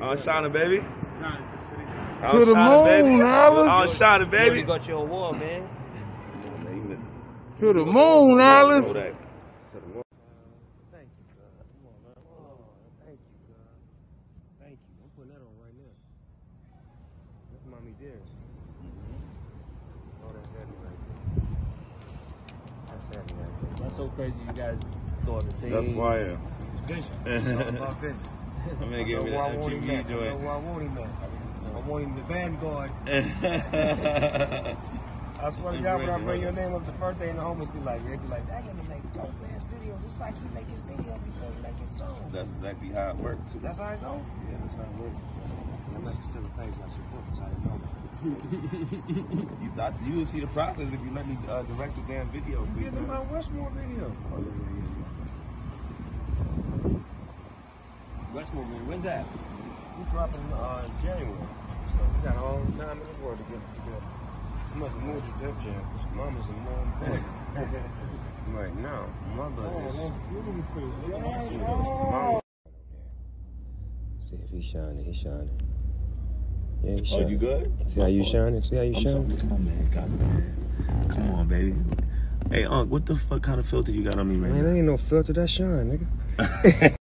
I'm shining, baby. To the moon, Alice. I'm shining, You baby. got your award, man. To the moon, Alice. Kodak. Thank you, God. Come on, man. Oh, thank you, Thank you. I'm putting that on right now. That's Mommy Dearest. Oh, that's heavy right there. That's heavy right there. That's so crazy you guys thought the same. That's fire. Vision. It's all about vision. I'm gonna give me I that I want him MTV at. I know joint. where I want him at. I want him the Vanguard. I swear to God, when I bring your name up the first day, and the homies be like, they be like, that nigga make dope ass videos. It's like he make his video before he make his song. That's exactly how it works. Too. That's how it go. Yeah, that's how it works. I'm not still a page I support because I didn't. You, thought, you would see the process if you let me uh, direct the damn video for you. Give them my Westmore video. Oh, yeah, yeah, yeah. Westmore video, when's that? We dropping uh, in January. So we got all the time in the world to get it together. I'm about to move to Def Jam because mama's a more important. right now, mother is. Oh. See if he's shining. He's shining. Yeah, he's shining. Oh, shining. you good? See how you shining? See how you shining? sorry. Come on, man. God, man. Come on, baby. Hey, Unc, what the fuck kind of filter you got on me right Man, now? that ain't no filter. That shine, nigga.